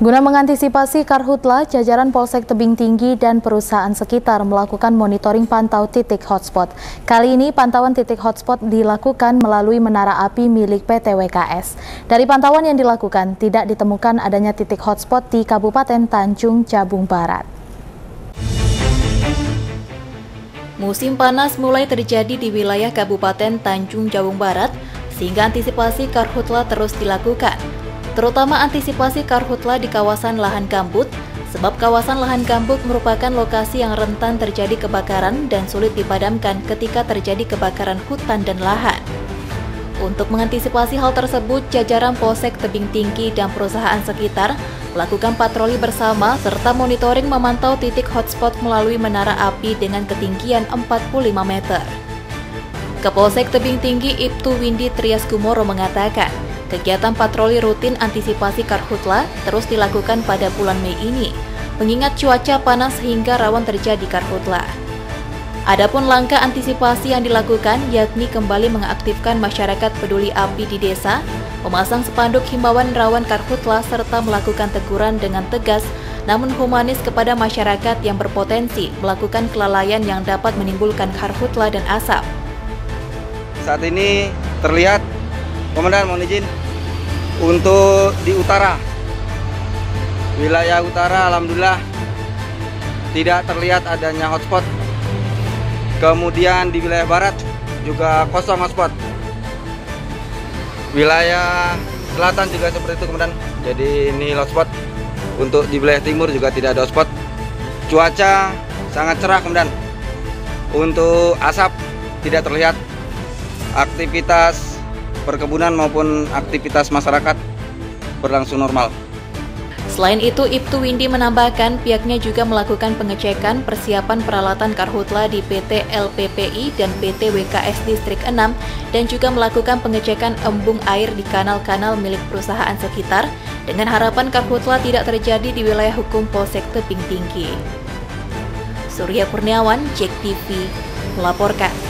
Guna mengantisipasi karhutla, jajaran Polsek Tebing Tinggi dan perusahaan sekitar melakukan monitoring pantau titik hotspot. Kali ini pantauan titik hotspot dilakukan melalui menara api milik PT WKS. Dari pantauan yang dilakukan, tidak ditemukan adanya titik hotspot di Kabupaten Tanjung Jabung Barat. Musim panas mulai terjadi di wilayah Kabupaten Tanjung Jabung Barat, sehingga antisipasi karhutla terus dilakukan terutama antisipasi karhutla di kawasan lahan gambut, sebab kawasan lahan gambut merupakan lokasi yang rentan terjadi kebakaran dan sulit dipadamkan ketika terjadi kebakaran hutan dan lahan. Untuk mengantisipasi hal tersebut, jajaran Polsek Tebing Tinggi dan perusahaan sekitar melakukan patroli bersama serta monitoring memantau titik hotspot melalui menara api dengan ketinggian 45 meter. Kapolsek Tebing Tinggi Ibtu Windy Trias Kumoro mengatakan, Kegiatan patroli rutin antisipasi karhutla terus dilakukan pada bulan Mei ini, mengingat cuaca panas hingga rawan terjadi karhutla. Adapun langkah antisipasi yang dilakukan yakni kembali mengaktifkan masyarakat peduli api di desa, memasang spanduk himbauan rawan karhutla serta melakukan teguran dengan tegas namun humanis kepada masyarakat yang berpotensi melakukan kelalaian yang dapat menimbulkan karhutla dan asap. Saat ini terlihat Komandan mohon izin. Untuk di utara. Wilayah utara Alhamdulillah tidak terlihat adanya hotspot. Kemudian di wilayah barat juga kosong hotspot. Wilayah selatan juga seperti itu kemudian jadi ini hotspot. Untuk di wilayah timur juga tidak ada hotspot. Cuaca sangat cerah kemudian untuk asap tidak terlihat. Aktivitas perkebunan maupun aktivitas masyarakat berlangsung normal. Selain itu, Ibtu Windy menambahkan pihaknya juga melakukan pengecekan persiapan peralatan karhutla di PT LPPI dan PT WKS Distrik 6 dan juga melakukan pengecekan embung air di kanal-kanal milik perusahaan sekitar dengan harapan karhutla tidak terjadi di wilayah hukum Polsek Tebing Tinggi. Surya Kurniawan, JEK TV, melaporkan.